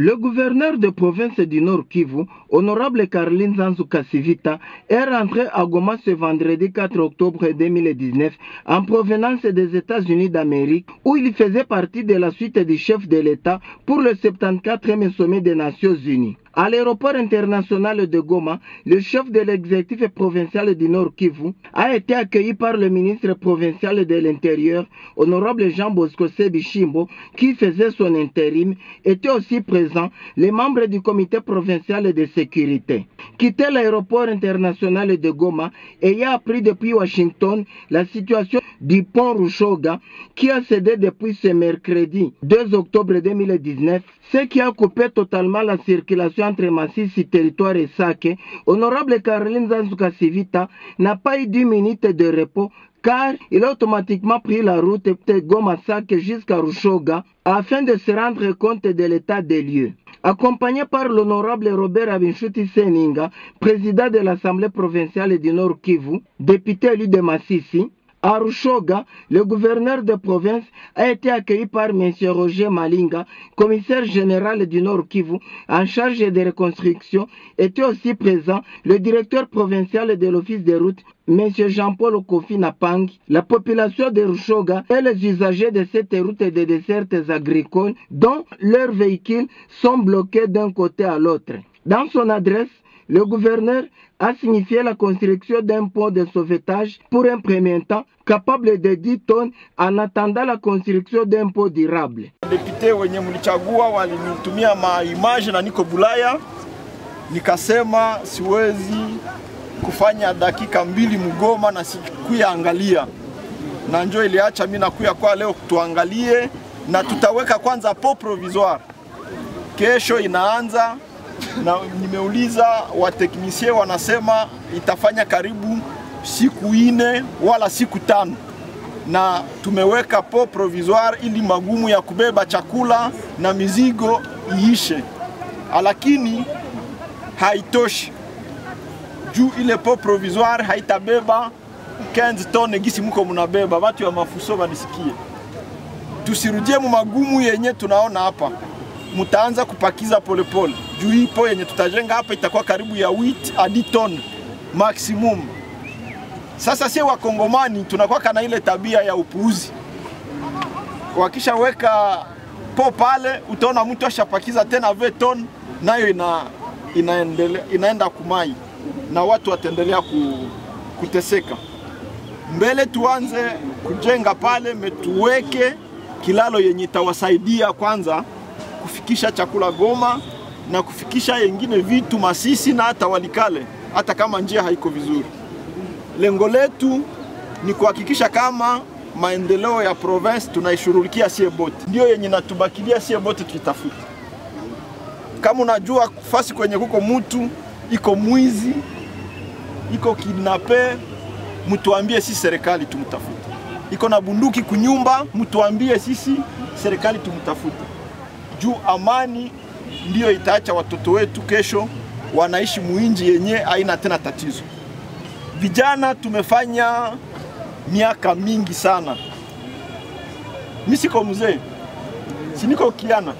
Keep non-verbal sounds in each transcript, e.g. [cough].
Le gouverneur de province du Nord Kivu, honorable Caroline Zanzu Kasivita, est rentré à Goma ce vendredi 4 octobre 2019 en provenance des États-Unis d'Amérique où il faisait partie de la suite du chef de l'État pour le 74e sommet des Nations Unies. À l'aéroport international de Goma, le chef de l'exécutif provincial du Nord Kivu a été accueilli par le ministre provincial de l'Intérieur, honorable Jean Bosco Sebishimbo, qui faisait son intérim, était aussi présent les membres du comité provincial de sécurité. Quitté l'aéroport international de Goma, ayant appris depuis Washington la situation du pont Rushoga qui a cédé depuis ce mercredi 2 octobre 2019, ce qui a coupé totalement la circulation entre Massissi territoire Sake, honorable Caroline Zanzuka Sivita n'a pas eu 10 minutes de repos car il a automatiquement pris la route de Goma Sake jusqu'à Rushoga afin de se rendre compte de l'état des lieux. Accompagné par l'honorable Robert Abinshuti Seninga, président de l'Assemblée provinciale du Nord Kivu, député élu de Massissi, à Rushoga, le gouverneur de province a été accueilli par M. Roger Malinga, commissaire général du Nord Kivu, en charge de reconstruction. Était aussi présent le directeur provincial de l'Office des routes, M. Jean-Paul Kofi Napang, la population de Rushoga et les usagers de cette route des dessertes agricoles dont leurs véhicules sont bloqués d'un côté à l'autre. Dans son adresse, le gouverneur a signifié la construction d'un pont de sauvetage pour un premier temps capable de 10 tonnes en attendant la construction d'un pont durable. Député wenye mlichagua walinitumia maimaji na niko Bulaya, nikasema siwezi kufanya dakika mbili Mgoma na sikuyaangalia, na njo iliacha mimi nakuya kwa leo tuangalie, na tutaweka kwanza po provisoire. Kesho inaanza na nimeuliza wateknisie wanasema itafanya karibu siku ine wala siku tano, na tumeweka po provisoire ili magumu ya kubeba chakula na mizigo iishe, lakini haitoshi. Juu ile po provisoire haitabeba 15 tone gisi mko munabeba. Watu ya mafuso wanisikie, tusirudie mu magumu yenye tunaona hapa mutaanza kupakiza polepole juu ipo yenye tutajenga hapa itakuwa karibu ya wit hadi ton maximum. Sasa sie wakongomani tunakuwa kana ile tabia ya upuuzi, wakishaweka po pale, utaona mtu ashapakiza tena ve ton nayo ina, inaendelea, inaenda kumai na watu wataendelea ku, kuteseka. Mbele tuanze kujenga pale, metuweke kilalo yenye itawasaidia kwanza kufikisha chakula Goma na kufikisha yengine vitu Masisi na hata Walikale, hata kama njia haiko vizuri. Lengo letu ni kuhakikisha kama maendeleo ya province tunaishughulikia sie bote, ndio yenye natubakilia sie bote tuitafuta. Kama unajua fasi kwenye kuko mutu iko mwizi iko kidnape, mtuambie sisi serikali tumtafute. Iko na bunduki kunyumba, mtuambie sisi serikali tumtafute juu amani ndiyo itaacha watoto wetu kesho wanaishi muinji yenye haina tena tatizo. Vijana tumefanya miaka mingi sana. Mi siko mzee, si niko kiana.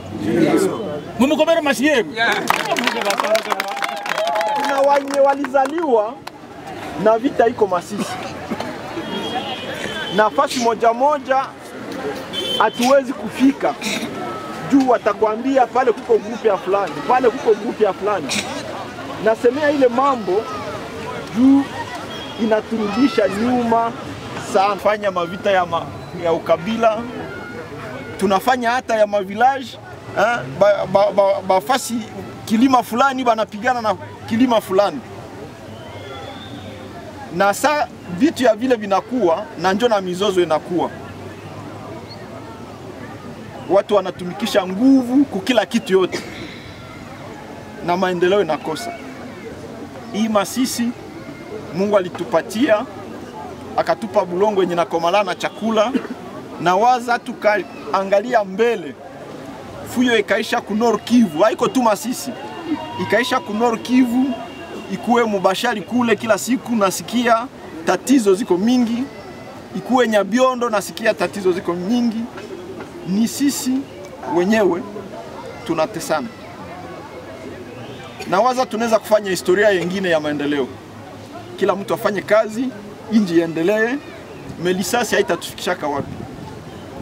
Mumukomera mashi yenu. Kuna wenye walizaliwa na vita iko Masisi, nafasi moja moja hatuwezi kufika juu watakwambia pale kuko grupu ya fulani, pale kuko grupu ya fulani. Nasemea ile mambo juu inaturudisha nyuma sana. Fanya mavita ya, ma, ya ukabila, tunafanya hata ya mavilaji eh, ba, ba, ba, bafasi kilima fulani banapigana na kilima fulani, na saa vitu ya vile vinakuwa na njo na mizozo inakuwa watu wanatumikisha nguvu kukila kitu yote. Na maendeleo inakosa. Hii Masisi Mungu alitupatia akatupa bulongo yenye nakomala na chakula na waza, tukaangalia mbele, fuyo ikaisha kunor Kivu, haiko tu Masisi, ikaisha kunor Kivu, ikuwe mubashari kule, kila siku nasikia tatizo ziko mingi, ikuwe Nyabiondo nasikia tatizo ziko nyingi, ni sisi wenyewe tunatesana. na waza tunaweza kufanya historia yengine ya maendeleo. Kila mtu afanye kazi, inji iendelee, melisasi haitatufikishaka wapi.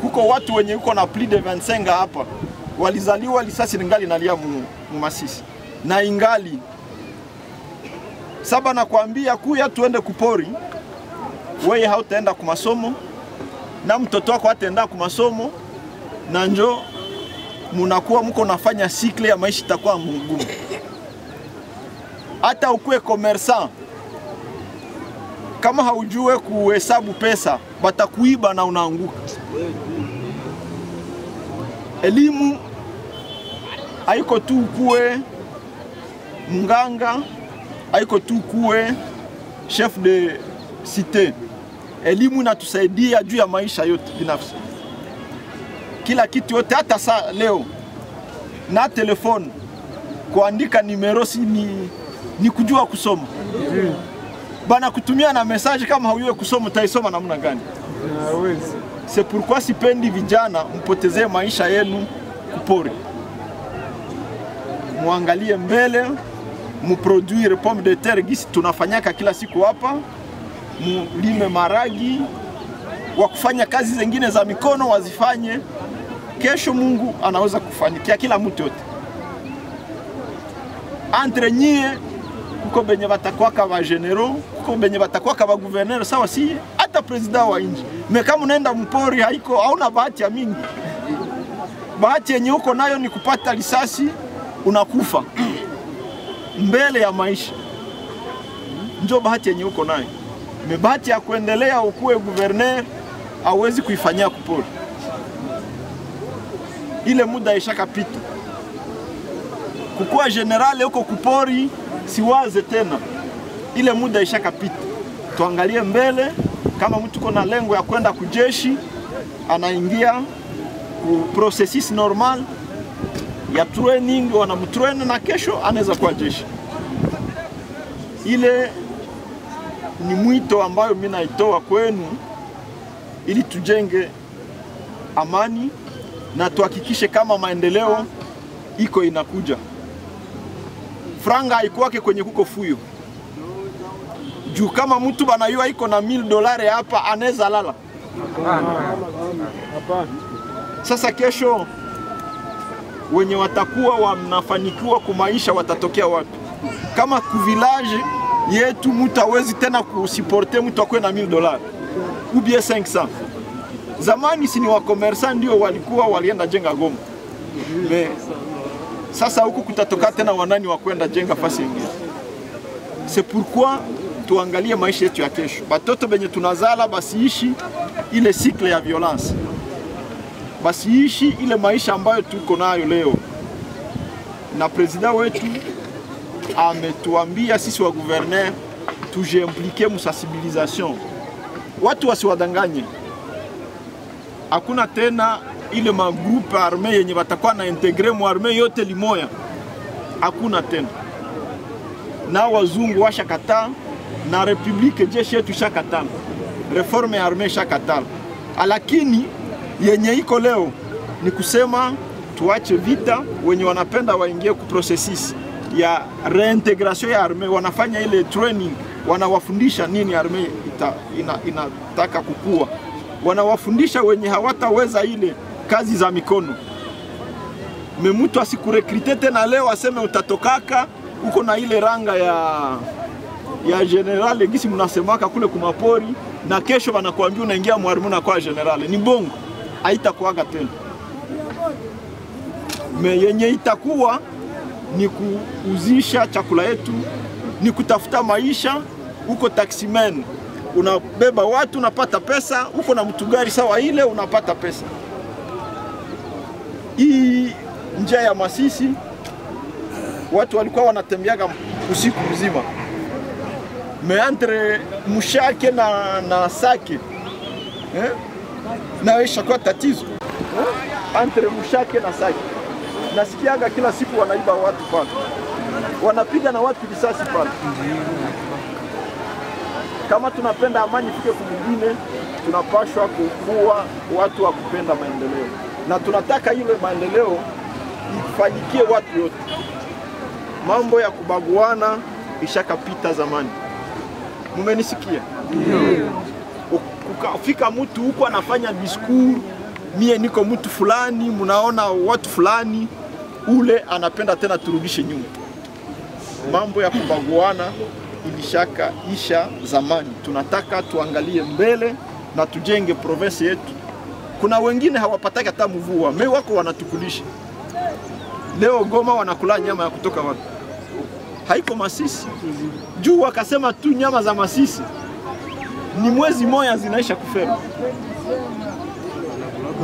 Kuko watu wenye uko na plus de 25 hapa walizaliwa lisasi ningali nalia mu, mu Masisi na ingali saba, nakwambia kuya tuende kupori, weye hautaenda kumasomo na mtoto wako ataenda kumasomo, na njo munakuwa mko nafanya sikle ya maisha itakuwa mgumu. Hata ukuwe commerçant kama haujue kuhesabu pesa, batakuiba na unaanguka. Elimu haiko tu ukuwe mnganga, haiko tu ukuwe chef de cité. Elimu inatusaidia juu ya maisha yote binafsi, kila kitu yote, hata saa leo na telefoni kuandika nimero si ni, ni kujua kusoma bana kutumia na message. Kama haujue kusoma utaisoma namna gani? C'est pourquoi sipendi vijana mpotezee maisha yenu kupori, muangalie mbele, muproduire pomme de terre gisi tunafanyaka kila siku hapa, mulime maragi, wa kufanya kazi zingine za mikono wazifanye. Kesho Mungu anaweza kufanikia kila mtu yote. Entre nyie kuko benye batakwaka ba general, kuko benye batakwaka ba gouverneur sawa, si hata president wa nchi. Me kama unaenda mpori, haiko hauna bahati ya mingi. Bahati yenye uko nayo ni kupata risasi, unakufa mbele ya maisha, njo bahati yenye uko nayo. Me bahati ya kuendelea ukuwe gouverneur, hauwezi kuifanyia kupori, ile muda ishakapita. Kukuwa general huko kupori siwaze tena, ile muda ishakapita. Tuangalie mbele, kama mtu uko na lengo ya kwenda kujeshi, anaingia ku processes normal ya training, wanamtrain na kesho anaweza kuwa jeshi. Ile ni mwito ambayo mimi naitoa kwenu, ili tujenge amani na tuhakikishe kama maendeleo iko inakuja franga haikuwake kwenye kuko fuyo juu kama mtu banayua iko na mil dolari hapa anaweza lala. Sasa kesho wenye watakuwa wanafanikiwa kumaisha watatokea wapi? Kama kuvilaji yetu mtu hawezi tena kusiporte mtu akuwe na mil dolari ubie 500 zamani, si ni wakomersa ndio walikuwa walienda jenga Goma Me, sasa huku kutatoka tena wanani wa kwenda jenga fasi ingine. C'est pourquoi tuangalie maisha yetu ya kesho, batoto benye tunazala basiishi ile sikle ya violence, basiishi ile maisha ambayo tuko nayo leo. Na prezida wetu ametuambia sisi wa gouverneur tujiimplike mu sensibilisation, watu wasiwadanganye. Hakuna tena ile magrupe arme yenye watakuwa na integre mu arme yote limoya, hakuna tena. Na wazungu washakataa na republike jeshi yetu shakataa, reforme ya arme shakataa, lakini yenye iko leo ni kusema tuache vita, wenye wanapenda waingie ku processus ya reintegration ya arme, wanafanya ile training, wanawafundisha nini arme ita, ina, inataka kukua, wanawafundisha wenye hawataweza ile kazi za mikono. Me mtu asikurekrite tena leo aseme utatokaka uko na ile ranga ya ya general gisi mnasemaka kule kumapori, na kesho wanakuambia unaingia mwarimu na kwa general. Ni bongo, haitakuwaga tena. Me yenye itakuwa ni kuuzisha chakula yetu, ni kutafuta maisha. huko taximan unabeba watu unapata pesa, uko na mtu gari sawa ile unapata pesa. Hii njia ya Masisi watu walikuwa wanatembeaga usiku mzima meantre Mushake na, na Sake eh? na ishakuwa tatizo eh? antre Mushake na Sake nasikiaga kila siku wanaiba watu pale, wanapiga na watu risasi pale. Kama tunapenda amani ifike kumwingine, tunapashwa kukua watu wa kupenda maendeleo, na tunataka ile maendeleo ifanyikie watu yote. mambo ya kubaguana ishakapita zamani. Mumenisikia? Ukafika mtu huko anafanya diskuru, mie niko mtu fulani, mnaona watu fulani, ule anapenda tena turudishe nyuma. Mambo ya kubaguana ilishaka isha zamani. Tunataka tuangalie mbele na tujenge province yetu. Kuna wengine hawapataki hata mvua, me wako wanatukulisha. Leo Goma wanakula nyama ya kutoka wapi? Haiko Masisi. Juu wakasema tu nyama za Masisi ni mwezi moya zinaisha kufema,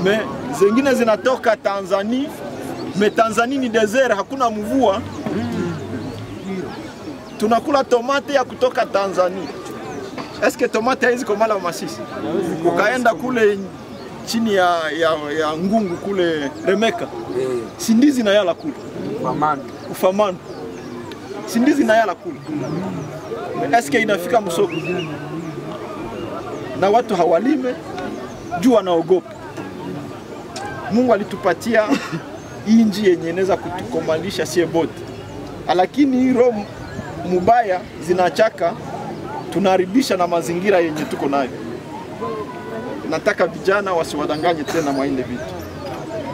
me zingine zinatoka Tanzania, me Tanzania ni desert, hakuna mvua. Tunakula tomate ya kutoka Tanzania. Eske tomate haizi komala Masisi? Ukaenda kule chini ya, ya, ya ngungu kule Remeka, sindizi na yala kule. Ufamano, sindizi na yala kule, eske inafika msoko na watu hawalime. Juu wanaogopa. Mungu alitupatia [laughs] inji yenye inaweza kutukomalisha sie bote, lakini hii mubaya zinachaka tunaharibisha na mazingira yenye tuko nayo. Nataka vijana wasiwadanganye tena mwa ile vitu.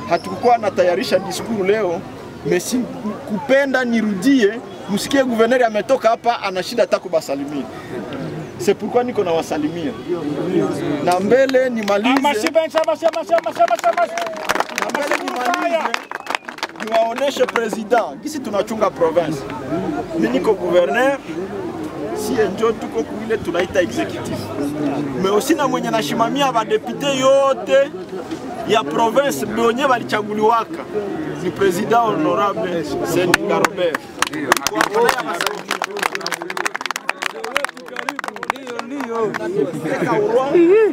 Hatukukuwa natayarisha diskuru leo, mesi kupenda nirudie, msikie guverneri ametoka hapa anashinda hata kubasalimia. C'est pourquoi niko na wasalimia na mbele nimalize, na mbele nimalize niwaoneshe president gisi tunachunga province. Mimi niko gouverneur sie njo tuko kuile tunaita executive me aussi na mwenye nashimamia badepute yote ya province benye balichaguliwaka ni president honorable Seninga Robert.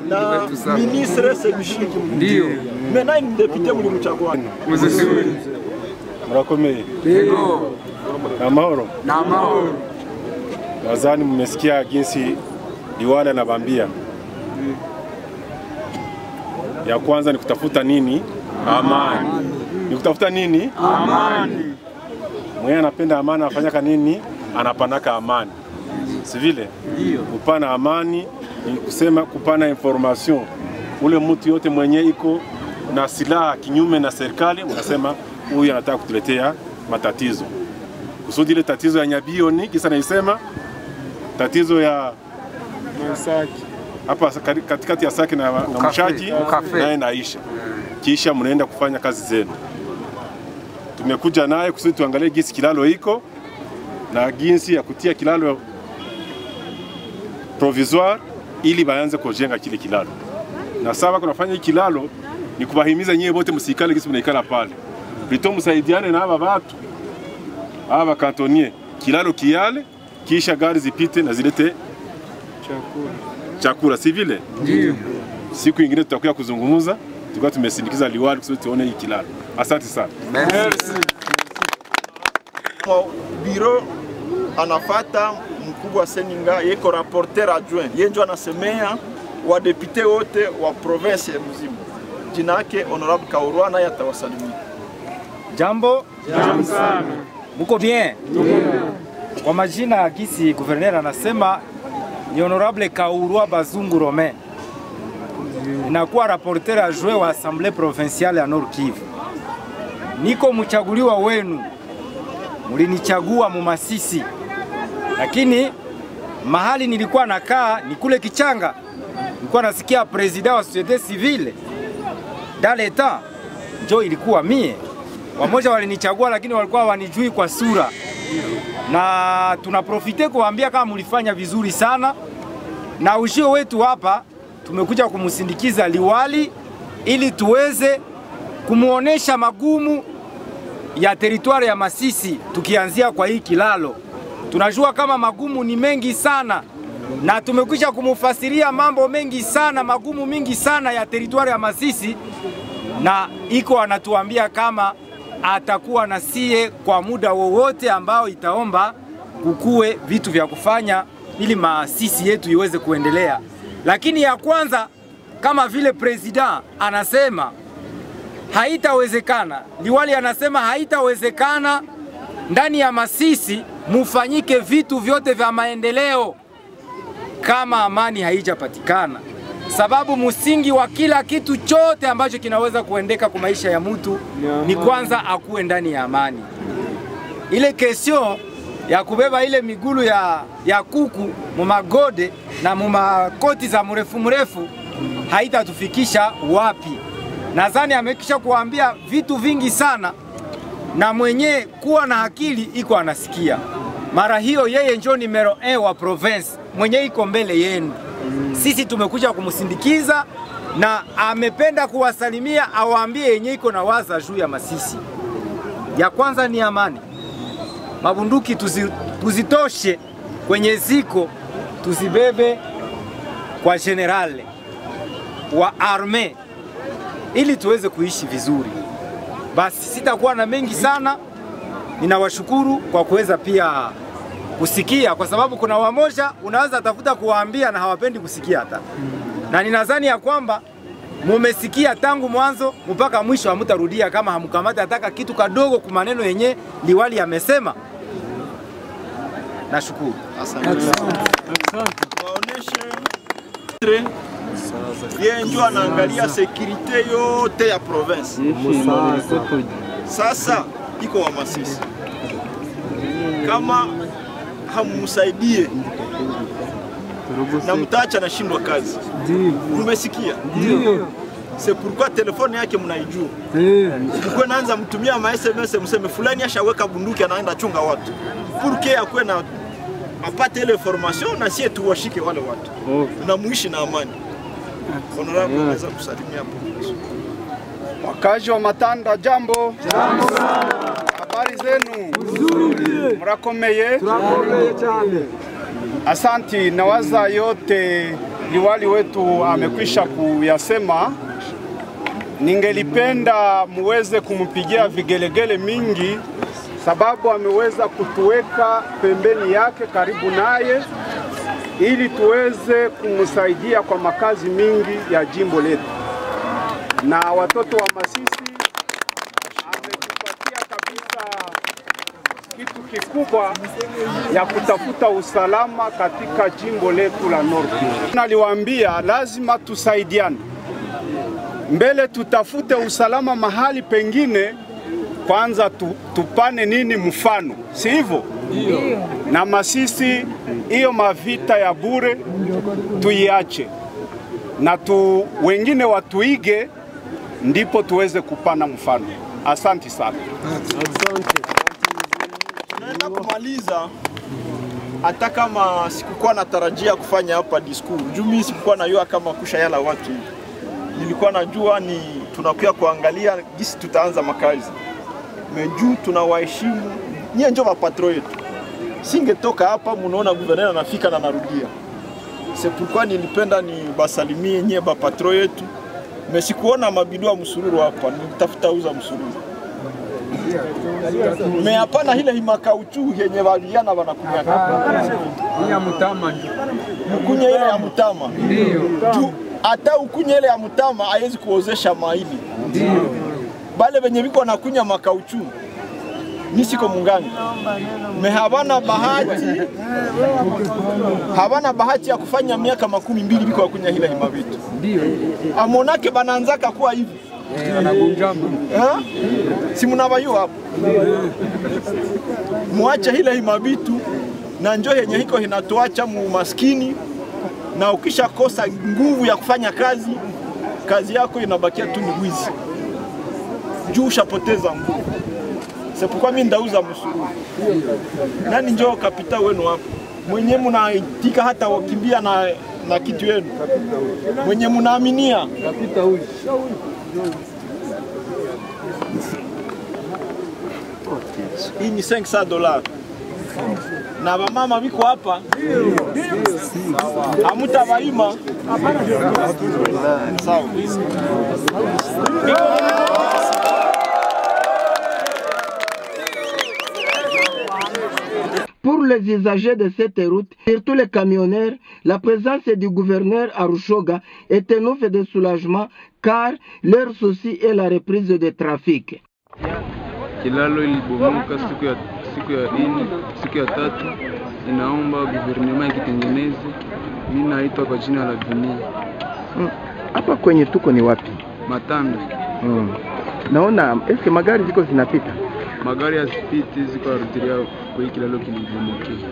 na ministre Sebishiki Ndio. mena ni depute mlimchagua Murakomeye Yego. amahoro. Na mahoro. Nadhani mmesikia jinsi diwani anabambia. Ya kwanza ni kutafuta nini? Amani. Ni kutafuta nini? Amani. Mwenye anapenda amani anafanyaka nini? Anapanaka amani, si vile? Ndio. Kupana amani ni kusema kupana information. Ule mtu yote mwenye iko na silaha kinyume na serikali, unasema huyu anataka kutuletea matatizo. Kusudi ile tatizo ya Nyabioni, kisa naisema tatizo ya hapa kati- katikati ya Sake na, na Ukafe, Mshaji naye naisha, kisha mnaenda kufanya kazi zenu. Tumekuja naye kusudi tuangalie jinsi kilalo iko na jinsi ya kutia kilalo provisoire ili baanze kujenga kile kilalo. Na sasa kunafanya hii kilalo ni kubahimiza nyie wote msikale kisi mnaikala pale, plito msaidiane na hawa watu hawa kantonie, kilalo kiale, kisha gari zipite na zilete chakula, si vile? Ndio. Siku ingine tutakuja kuzungumza, tulikuwa tumesindikiza liwali kusudi tuone hii kilalo. Asante sana. Merci. Biro anafata mkubwa Seninga, yeko rapporteur adjoint, yeye ndio anasemea wadepute wote wa province ya mzima. Jina yake honorable Kaurwa, naye atawasalimia. Jambo. Jambo sana. Muko bien? Yeah. Kwa majina gisi guverner anasema ni honorable Kaurwa Bazungu Romain. inakuwa rapporteur adjoint wa Assemblée provinciale ya Nord Kivu. Niko mchaguliwa wenu, mulinichagua Mumasisi, lakini mahali nilikuwa nakaa ni kule Kichanga. Nilikuwa nasikia president wa société civile dans le temps, njo ilikuwa mie wamoja walinichagua lakini walikuwa wanijui kwa sura, na tunaprofite kuambia kama mulifanya vizuri sana, na ujio wetu hapa tumekuja kumsindikiza liwali ili tuweze kumuonesha magumu ya teritwari ya Masisi, tukianzia kwa hii kilalo. Tunajua kama magumu ni mengi sana, na tumekwisha kumufasiria mambo mengi sana, magumu mingi sana ya teritwari ya Masisi, na iko anatuambia kama atakuwa na sie kwa muda wowote ambao itaomba kukuwe vitu vya kufanya ili maasisi yetu iweze kuendelea. Lakini ya kwanza kama vile president anasema haitawezekana, liwali anasema haitawezekana ndani ya Masisi mufanyike vitu vyote vya maendeleo kama amani haijapatikana, sababu msingi wa kila kitu chote ambacho kinaweza kuendeka kwa maisha ya mtu ni kwanza akuwe ndani ya amani. Ile kesio ya kubeba ile migulu ya, ya kuku mumagode na mumakoti za mrefu mrefu haitatufikisha wapi. Nadhani amekisha kuambia vitu vingi sana, na mwenye kuwa na akili iko anasikia. Mara hiyo yeye njo numero e wa province mwenye iko mbele yenu. Sisi tumekuja kumsindikiza na amependa kuwasalimia, awaambie yenye iko na waza juu ya Masisi. Ya kwanza ni amani, mabunduki tuzi, tuzitoshe kwenye ziko, tuzibebe kwa generale wa arme ili tuweze kuishi vizuri. Basi sitakuwa na mengi sana, ninawashukuru kwa kuweza pia kusikia, kwa sababu kuna wamoja unaweza tafuta kuwaambia na hawapendi kusikia hata, na ninadhani ya kwamba mumesikia tangu mwanzo mpaka mwisho, hamutarudia kama hamkamata hataka kitu kadogo kwa maneno yenye liwali amesema. Nashukuru. waoneshe yeye ndio anaangalia sekirite yote ya province. Sasa iko wa Masisi, kama hamumsaidie na mtaacha nashindwa kazi. umesikia se pourquoi telefone yake mnaijua. Mkuwe naanza mtumia ma SMS mseme fulani ashaweka bunduki anaenda chunga watu. purke akwe akuwe na apate ile information na sie tuwashike wale watu na muishi na amani. Honorable, naweza kusalimia hapo. Wakazi wa Matanda, jambo. Jambo sana. Habari zenu? Nzuri. Mrakomeye? Cyane. Asanti, nawaza yote liwali wetu amekwisha kuyasema. Ningelipenda muweze kumpigia vigelegele mingi, sababu ameweza kutuweka pembeni yake, karibu naye, ili tuweze kumsaidia kwa makazi mingi ya jimbo letu na watoto wa Masisi kitu kikubwa ya kutafuta usalama katika jimbo letu la Nord Kivu. Naliwaambia lazima tusaidiane, mbele tutafute usalama mahali pengine, kwanza tu, tupane nini mfano, si hivyo? Na Masisi hiyo mavita ya bure tuiache na tu wengine watuige, ndipo tuweze kupana mfano. Asante sana. Naenda kumaliza hata kama sikukuwa natarajia kufanya hapa diskuru juu mimi sikukuwa najua kama kusha yala watu. Nilikuwa najua ni tunakuya kuangalia jinsi tutaanza makazi mejuu, tunawaheshimu nyie, njo mapatro yetu. Singetoka hapa, munaona guverneur anafika na narudia. C'est nilipenda ni basalimie nyie bapatro yetu. Mesikuona mabidua msururu hapa, nitafuta uza msururu me hapana ile himakauchu yenye valiana wanakunyaka mkunye ile ya mtama. Juu hata ukunye ile ya mtama haiwezi kuozesha maili bale venye viko nakunya makauchu nisiko munganga me havana bahati havana bahati ya kufanya miaka makumi mbili biko wakunya hila hima vitu. Amonake bananzaka kuwa hivi? Si mnavayua hapo? Mwache hile himabitu na njo yenye hiko hinatuacha mumaskini, na ukisha kosa nguvu ya kufanya kazi, kazi yako inabakia tu ni wizi, juu ushapoteza nguvu. Sepukwa mi ndauza msururu, nani njo kapita wenu hapo? Mwenye munaitika hata wakimbia na, na kitu yenu. Mwenye munaaminia hii ni 500 dola na bamama biko hapa. Hamutabaima sawa. Les usagers de cette route, surtout les camionneurs, la présence du gouverneur Arushoga est un offre de soulagement car leur souci est la reprise du trafic. kilalo ilibomoka siku ya siku ya ine, siku ya tatu, inaomba guvernema ikitengeneze. Mimi naitwa kwa jina la Dunia. Hapa kwenye tuko ni wapi? Matanda. Naona eske magari ziko zinapita? Magari hazipiti, ziko arudiria kwa hii kilalo kilibomokea.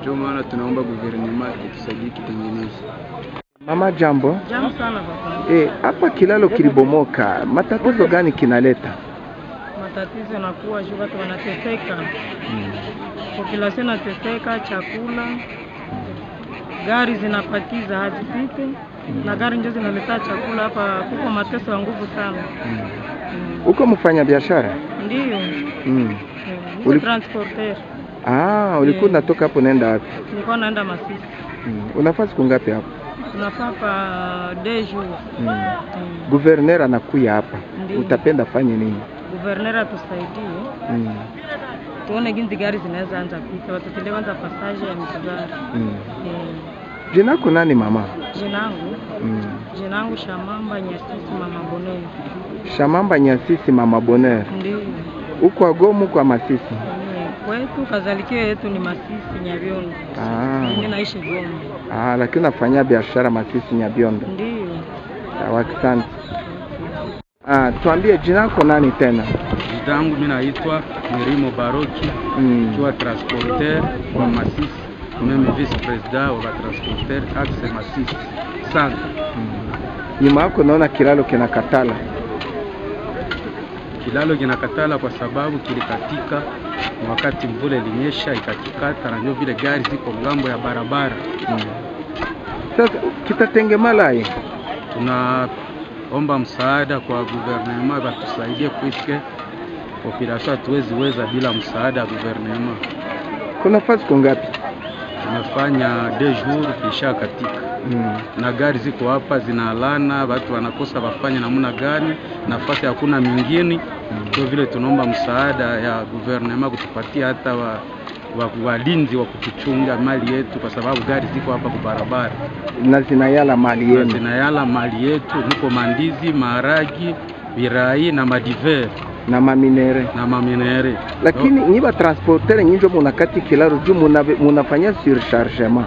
Ndio maana tunaomba guvernema itusaidie kitengeneze. Mama jambo. Jambo sana baba. Eh, hapa kilalo kilibomoka, matatizo gani kinaleta? Matatizo yanakuwa juu watu wanateseka, population inateseka, chakula, gari zinapatiza hazipite na gari ndio zinaleta chakula hapa. Kuko mateso ya nguvu sana. Uko mfanya biashara? Ndiyo, Mm. Uli- transporter, Ah, ulikuwa yeah. unatoka hapo unaenda wapi? nilikuwa naenda Masisi, Mm. Unafaa siku ngapi hapo? Unafaa pa deux jours. Mm. Mm. Guverner anakuya hapa, Ndiyo. utapenda fanye nini? Gouverneur atusaidie Mm. tuone ginzi gari zinaweza anza pita, watupilie kwanza passage ya mitugari. Mm. Yeah. Jina lako nani mama? Jinangu Mm. jinangu Shamamba Nyasisi Mama Boner. Shamamba Nyasisi Mama Bonheur. Ndio Uko Agomu kwa Masisi. Kwetu kazalikia yetu ni Masisi Nyabiondo. Ah. Mimi naishi Gomu. Ah, lakini nafanya biashara Masisi Nyabiondo. Ndio. Sawa, asante. Ah, tuambie jina lako nani tena? Jina langu mimi naitwa Mirimo Baroki, Mm. nikiwa transporter wa Masisi, mimi vice president wa transporter axe Masisi centre. Nyuma yako naona kilalo kinakatala. Kilalo kinakatala kwa sababu kilikatika wakati mvula ilinyesha ikakikata, na ndio vile gari ziko ng'ambo ya barabara. Sasa kitatengemalaye. Tunaomba msaada kwa guvernema batusaidie, kuiske population hatuwezi weza bila msaada ya guvernema. Kuna fasi kungapi? Tumefanya deux jours kisha katika. Mm. na gari ziko hapa zinalana, watu wanakosa wafanye namna gani, nafasi hakuna mingine. Ndio vile tunaomba msaada ya guvernema kutupatia hata wa, wa, walinzi wa kutuchunga mali yetu, kwa sababu gari ziko hapa kwa barabara. Na zinayala mali yetu, zinayala mali yetu, niko mandizi, maharagi, virai na madiver na maminere na maminere. lakini no. ba transporter nyinjo munakati kilaro juu muna, munafanya surchargement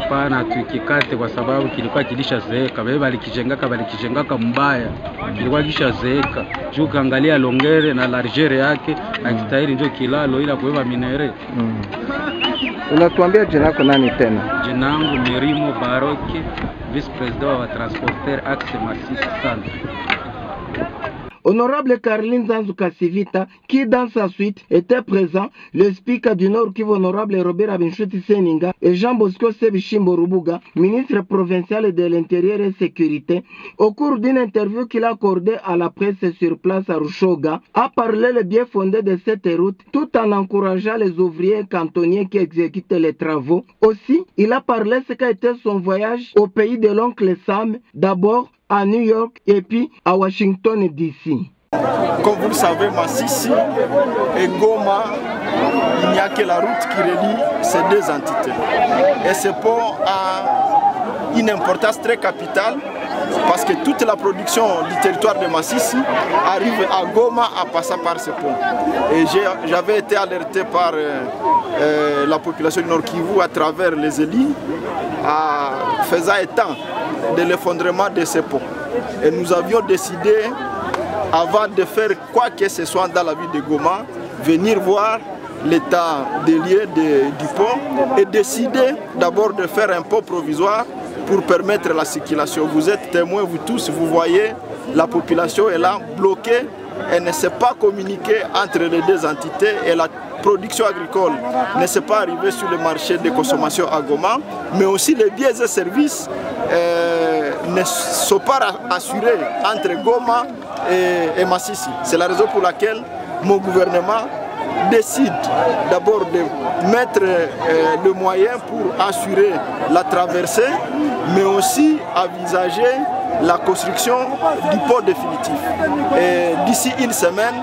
Hapana, tukikate kwa sababu kilikuwa kilishazeeka, bebe balikijengaka balikijengaka mbaya, kilikuwa kishazeeka juu kaangalia longere na largere yake akistahili ndio kilalo, ila kubeba minere. mm. unatuambia jina lako nani tena Jina langu Mirimo Baroke, vice president wa transporter axe Masisi centre. Honorable Caroline Zanzu Kassivita, qui dans sa suite était présent, le speaker du Nord Kivu, Honorable Robert Abinshuti Seninga et Jean Bosco Sebishimbo Rubuga, ministre provincial de l'Intérieur et Sécurité, au cours d'une interview qu'il a accordée à la presse sur place à Rushoga, a parlé le bien fondé de cette route tout en encourageant les ouvriers cantonniers qui exécutent les travaux. Aussi, il a parlé ce qu'a été son voyage au pays de l'oncle Sam, d'abord à New York et puis à Washington DC. Comme vous le savez, Massissi et Goma, il n'y a que la route qui relie ces deux entités. Et ce pont a une importance très capitale parce que toute la production du territoire de Massissi arrive à Goma en passant par ce pont. Et j'avais été alerté par euh, euh, la population du Nord Kivu à travers les élites à faisant état de l'effondrement de ce pont. Et nous avions décidé avant de faire quoi que ce soit dans la ville de Goma, venir voir l'état des lieux du pont et décider d'abord de faire un pont provisoire pour permettre la circulation. Vous êtes témoins, vous tous, vous voyez, la population est là bloquée, elle ne sait pas communiquer entre les deux entités et la production agricole ne s'est pas arrivée sur le marché de consommation à Goma, mais aussi les biens et services euh, ne sont pas assurés entre Goma et, et Massissi. C'est la raison pour laquelle mon gouvernement décide d'abord de mettre euh, le moyen pour assurer la traversée, mais aussi envisager la construction du pont définitif. Et d'ici une semaine,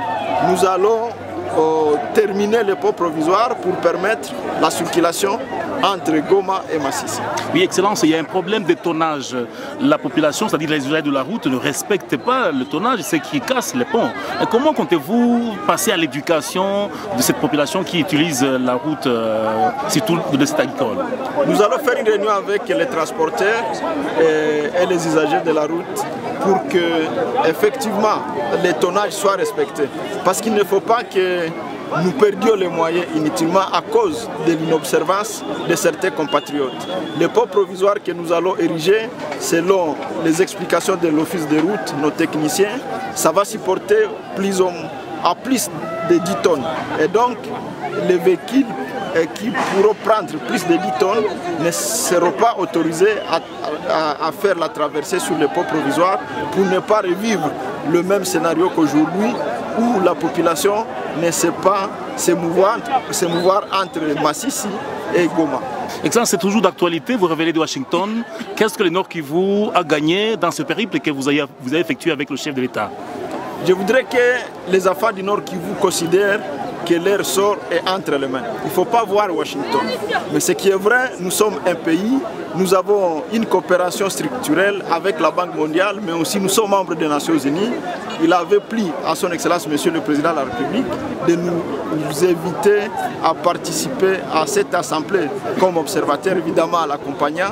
nous allons euh, terminer le pont provisoire pour permettre la circulation entre Goma et Massissi. Oui, Excellence, il y a un problème de tonnage. La population, c'est-à-dire les usagers de la route, ne respectent pas le tonnage, c'est qui casse les ponts. Et comment comptez-vous passer à l'éducation de cette population qui utilise la route, euh, surtout de cet agricole? Nous allons faire une réunion avec les transporteurs et, et les usagers de la route pour que effectivement les tonnages soient respectés. Parce qu'il ne faut pas que nous perdions les moyens inutilement à cause de l'inobservance de certains compatriotes. Le pont provisoire que nous allons ériger, selon les explications de l'Office de route, nos techniciens, ça va supporter plus à plus de 10 tonnes. Et donc, les véhicules euh, qui pourront prendre plus de 10 tonnes ne seront pas autorisés à, faire la traversée sur le pont provisoire pour ne pas revivre le même scénario qu'aujourd'hui où la population ne sait pas se mouvoir, se mouvoir entre Massissi et Goma. Excellence, c'est toujours d'actualité. Vous révélez de Washington. Qu'est-ce que le Nord Kivu a gagné dans ce périple que vous avez, vous avez effectué avec le chef de l'État? Je voudrais que les enfants du Nord Kivu considèrent que leur sort est entre les mains. Il ne faut pas voir Washington. Mais ce qui est vrai, nous sommes un pays, nous avons une coopération structurelle avec la Banque mondiale, mais aussi nous sommes membres des Nations Unies. Il avait pris à son Excellence, Monsieur le Président de la République, de nous inviter à participer à cette assemblée comme observateur, évidemment à l'accompagnant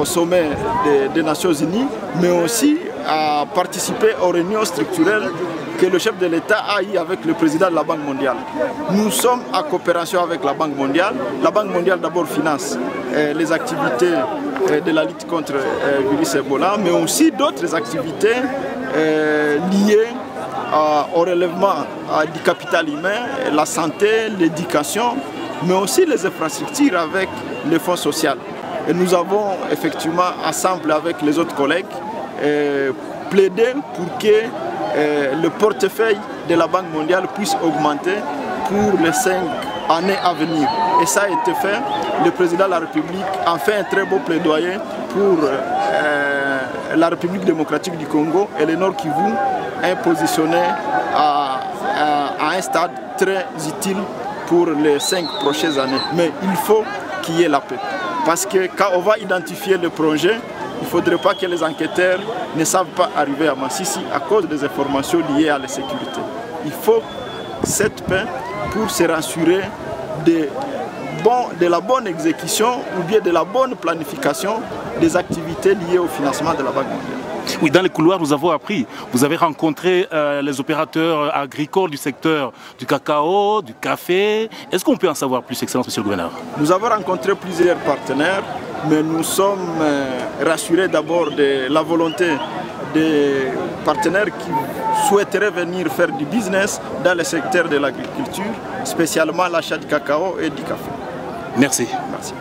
au sommet des- des Nations Unies, mais aussi à participer aux réunions structurelles que le chef de l'État a eu avec le président de la Banque mondiale. Nous sommes en coopération avec la Banque mondiale. La Banque mondiale d'abord finance euh, les activités euh, de la lutte contre euh, le virus Ebola, mais aussi d'autres activités liées au relèvement du capital humain, la santé, l'éducation, mais aussi les infrastructures avec le fonds social. Et nous avons effectivement, ensemble avec les autres collègues, euh, plaidé pour que euh, le portefeuille de la Banque mondiale puisse augmenter pour les cinq années à venir. Et ça a été fait. Le président de la République a fait un très beau plaidoyer pour euh, la République démocratique du Congo et le Nord Kivu est positionné à un stade très utile pour les cinq prochaines années. Mais il faut qu'il y ait la paix. Parce que quand on va identifier le projet, il ne faudrait pas que les enquêteurs ne savent pas arriver à Massissi à cause des informations liées à la sécurité. Il faut cette paix pour se rassurer de, de la bonne exécution ou bien de la bonne planification des activités liées au financement de la Banque mondiale. Oui, dans les couloirs, nous avons appris, vous avez rencontré euh, les opérateurs agricoles du secteur du cacao, du café. Est-ce qu'on peut en savoir plus, Excellence, Monsieur le Gouverneur? Nous avons rencontré plusieurs partenaires, mais nous sommes euh, rassurés d'abord de la volonté des partenaires qui souhaiteraient venir faire du business dans le secteur de l'agriculture, spécialement l'achat du cacao et du café. Merci. Merci.